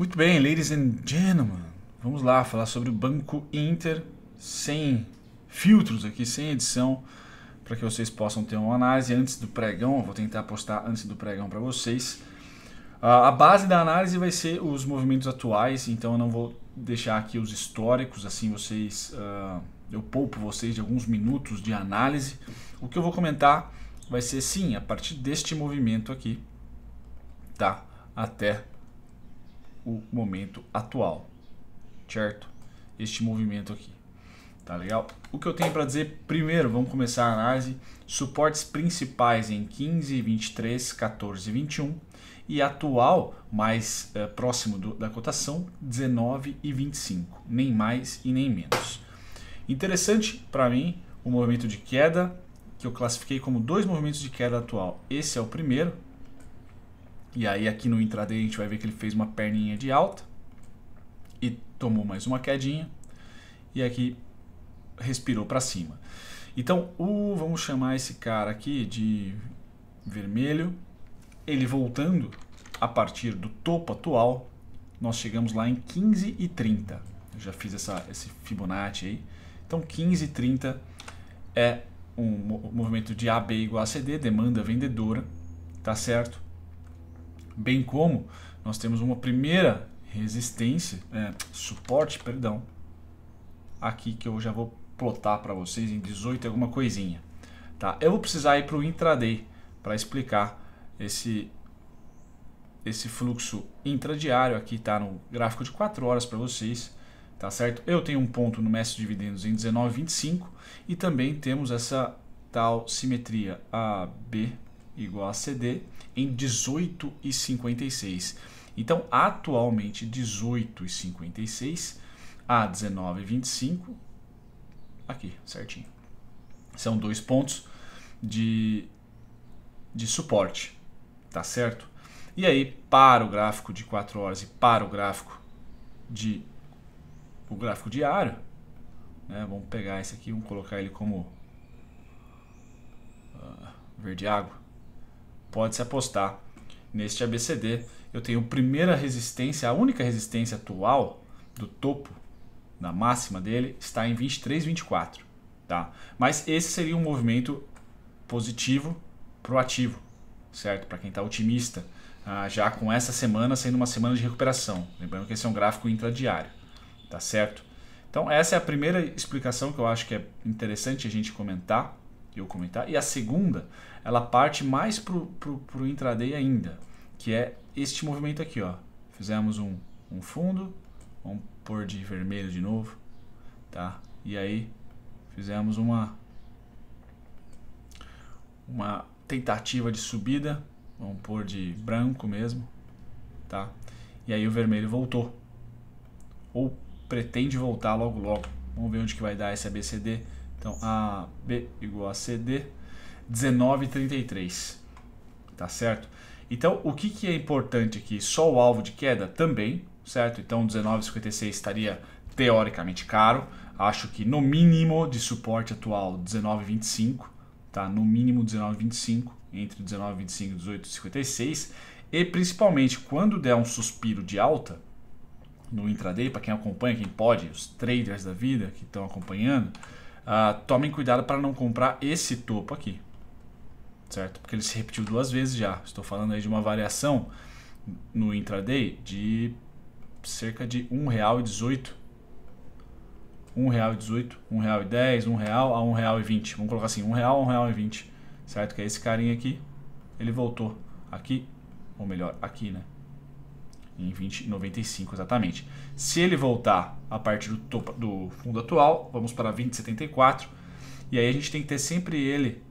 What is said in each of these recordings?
Muito bem, ladies and gentlemen, vamos lá falar sobre o Banco Inter sem filtros aqui, sem edição, para que vocês possam ter uma análise antes do pregão. Vou tentar postar antes do pregão para vocês. Uh, a base da análise vai ser os movimentos atuais, então eu não vou deixar aqui os históricos, assim vocês. Uh, eu poupo vocês de alguns minutos de análise. O que eu vou comentar vai ser sim a partir deste movimento aqui, tá? Até o momento atual, certo? Este movimento aqui, tá legal? O que eu tenho para dizer primeiro, vamos começar a análise. Suportes principais em 15, 23, 14 e 21 e atual mais é, próximo do, da cotação 19 e 25, nem mais e nem menos. Interessante para mim o movimento de queda que eu classifiquei como dois movimentos de queda atual. Esse é o primeiro, e aí aqui no intraday a gente vai ver que ele fez uma perninha de alta e tomou mais uma quedinha e aqui respirou para cima. Então, o vamos chamar esse cara aqui de vermelho. Ele voltando a partir do topo atual, nós chegamos lá em 15 e 30. Eu já fiz essa, esse Fibonacci aí. Então, 15 e 30 é um movimento de AB igual a CD, demanda vendedora, tá certo? Bem como nós temos uma primeira resistência, é, suporte, perdão, aqui que eu já vou plotar para vocês em 18 alguma coisinha. Tá? Eu vou precisar ir para o intraday para explicar esse esse fluxo intradiário aqui está no gráfico de 4 horas para vocês, tá certo? Eu tenho um ponto no mestre de dividendos em 19,25 e também temos essa tal simetria AB igual a CD em 18,56. Então, atualmente 18,56 a 19,25 aqui, certinho. São dois pontos de, de suporte, tá certo? E aí, para o gráfico de 4 horas e para o gráfico de o gráfico diário, né, vamos pegar esse aqui, vamos colocar ele como uh, verde água pode-se apostar neste ABCD. Eu tenho primeira resistência, a única resistência atual do topo, da máxima dele, está em 23,24. Tá? Mas esse seria um movimento positivo, proativo, certo? Para quem está otimista, ah, já com essa semana sendo uma semana de recuperação. Lembrando que esse é um gráfico intradiário, tá certo? Então essa é a primeira explicação que eu acho que é interessante a gente comentar, eu comentar. E a segunda ela parte mais para o intraday ainda, que é este movimento aqui. Ó. Fizemos um, um fundo, vamos pôr de vermelho de novo, tá? E aí fizemos uma, uma tentativa de subida, vamos pôr de branco mesmo, tá? E aí o vermelho voltou, ou pretende voltar logo logo. Vamos ver onde que vai dar esse ABCD. Então, AB igual a CD 19,33. Tá certo? Então, o que, que é importante aqui? Só o alvo de queda também, certo? Então, 19,56 estaria teoricamente caro. Acho que no mínimo de suporte atual 19,25, tá? No mínimo 19,25, entre 19,25 e 18,56. E principalmente quando der um suspiro de alta no intraday, para quem acompanha, quem pode, os traders da vida que estão acompanhando, uh, tomem cuidado para não comprar esse topo aqui, certo? Porque ele se repetiu duas vezes já. Estou falando aí de uma variação no intraday de cerca de R$ 1,18. R$ 1,18, R$ 1,10, R$ 1,00 a R$ 1,20. Vamos colocar assim, R$ 1,00 a R$ 1,20. Certo? Que é esse carinha aqui. Ele voltou aqui, ou melhor, aqui, né? Em 20,95 exatamente. Se ele voltar a partir do, topo, do fundo atual, vamos para 20,74. E aí a gente tem que ter sempre ele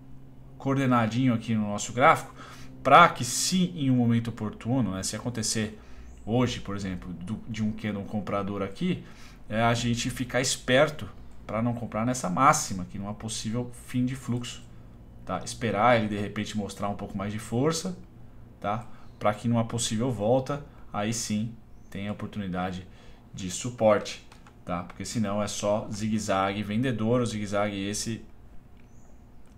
coordenadinho aqui no nosso gráfico, para que se em um momento oportuno, né, se acontecer hoje, por exemplo, do, de um um comprador aqui, é a gente ficar esperto para não comprar nessa máxima, que não é possível fim de fluxo. Tá? Esperar ele de repente mostrar um pouco mais de força, tá? para que numa possível volta, aí sim tem a oportunidade de suporte. Tá? Porque senão é só zigue-zague vendedor, o zigue-zague esse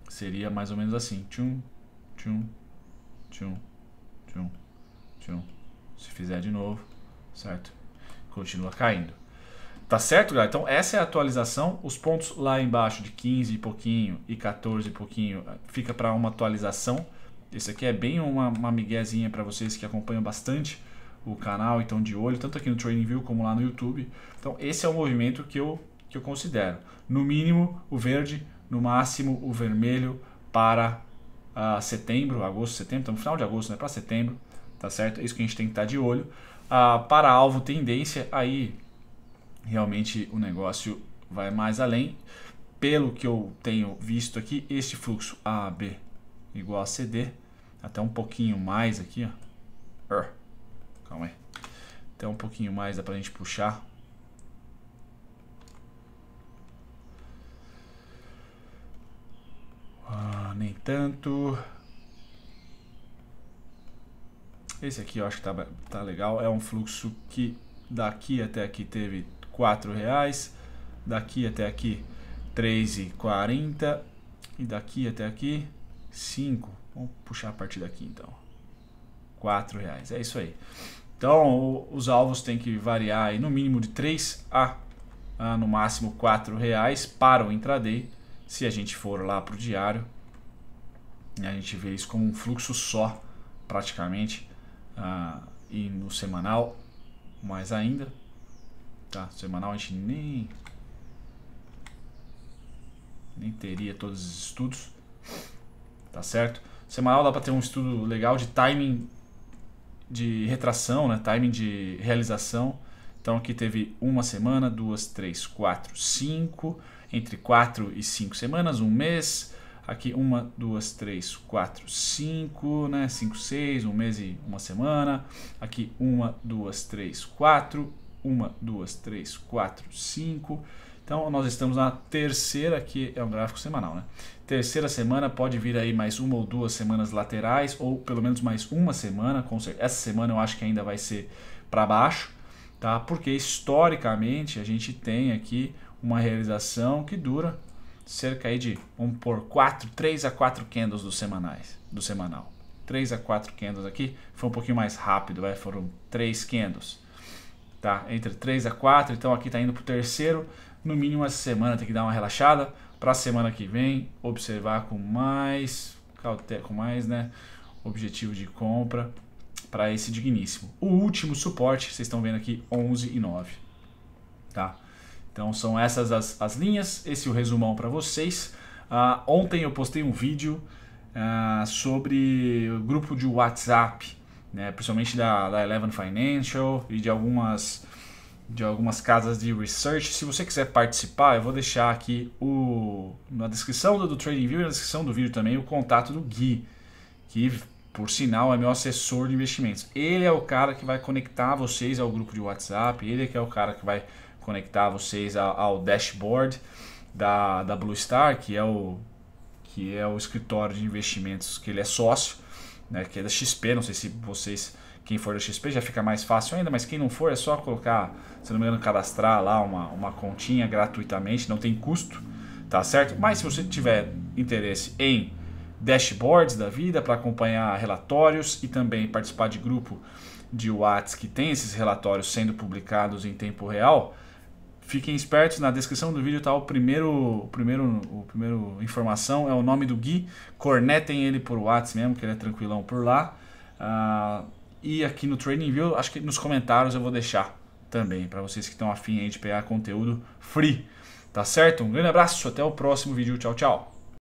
seria mais ou menos assim. Tchum, tchum, tchum, tchum, tchum. Se fizer de novo, certo? Continua caindo. Tá certo, galera? Então essa é a atualização. Os pontos lá embaixo de 15 e pouquinho e 14 e pouquinho fica para uma atualização. Esse aqui é bem uma, uma miguezinha para vocês que acompanham bastante o canal e estão de olho, tanto aqui no TradingView como lá no YouTube. Então esse é o movimento que eu, que eu considero. No mínimo o verde, no máximo o vermelho para uh, setembro, agosto, setembro, então final de agosto, né, para setembro, tá certo? É isso que a gente tem que estar tá de olho. Uh, para alvo tendência, aí realmente o negócio vai mais além. Pelo que eu tenho visto aqui, este fluxo AB igual a CD, até um pouquinho mais aqui, ó. Calma aí. Até um pouquinho mais dá pra gente puxar. Ah, nem tanto. Esse aqui eu acho que tá, tá legal. É um fluxo que daqui até aqui teve 4 reais, daqui até aqui 3,40 e daqui até aqui 5. Vamos puxar a partir daqui então. 4 reais. É isso aí. Então os alvos têm que variar aí no mínimo de 3 a, a no máximo 4 reais para o intraday. Se a gente for lá para o diário, a gente vê isso como um fluxo só praticamente. Uh, e no semanal mais ainda Tá, semanal a gente nem nem teria todos os estudos. Tá certo? Semanal dá para ter um estudo legal de timing de retração, né? Timing de realização. Então aqui teve uma semana, duas, três, quatro, cinco, entre quatro e cinco semanas, um mês. Aqui uma, duas, três, quatro, cinco, né? Cinco, seis, um mês e uma semana. Aqui uma, duas, três, quatro, uma, duas, três, quatro, cinco. Então nós estamos na terceira, que é um gráfico semanal, né? Terceira semana pode vir aí mais uma ou duas semanas laterais, ou pelo menos mais uma semana. Essa semana eu acho que ainda vai ser para baixo, tá? Porque historicamente a gente tem aqui uma realização que dura cerca aí de, vamos por 4, 3 a 4 candles dos semanais, do semanal. 3 a 4 candles aqui, foi um pouquinho mais rápido, vai, foram 3 candles tá? Entre 3 a 4, então aqui está indo para o terceiro. No mínimo essa semana tem que dar uma relaxada. Para a semana que vem, observar com mais cautela, com mais né, objetivo de compra para esse digníssimo. O último suporte, vocês estão vendo aqui, 11 e 9. Tá? Então são essas as, as linhas, esse é o resumão para vocês. Uh, ontem eu postei um vídeo uh, sobre o grupo de WhatsApp né, principalmente da, da Eleven Financial e de algumas, de algumas casas de research. Se você quiser participar, eu vou deixar aqui o, na descrição do, do TradingView e na descrição do vídeo também o contato do Gui, que por sinal é meu assessor de investimentos. Ele é o cara que vai conectar vocês ao grupo de WhatsApp, ele é que é o cara que vai conectar vocês ao, ao dashboard da, da Blue Star, que é o que é o escritório de investimentos que ele é sócio né, que é da XP, não sei se vocês, quem for da XP já fica mais fácil ainda, mas quem não for é só colocar, se não me engano, cadastrar lá uma, uma continha gratuitamente, não tem custo, tá certo? Mas se você tiver interesse em dashboards da vida para acompanhar relatórios e também participar de grupo de WhatsApp que tem esses relatórios sendo publicados em tempo real, Fiquem espertos, na descrição do vídeo está o primeiro, o primeiro, o primeiro informação, é o nome do Gui. Cornetem ele por WhatsApp mesmo, que ele é tranquilão por lá. Uh, e aqui no Trading View, acho que nos comentários eu vou deixar também, para vocês que estão afim de pegar conteúdo free. Tá certo? Um grande abraço, até o próximo vídeo. Tchau, tchau.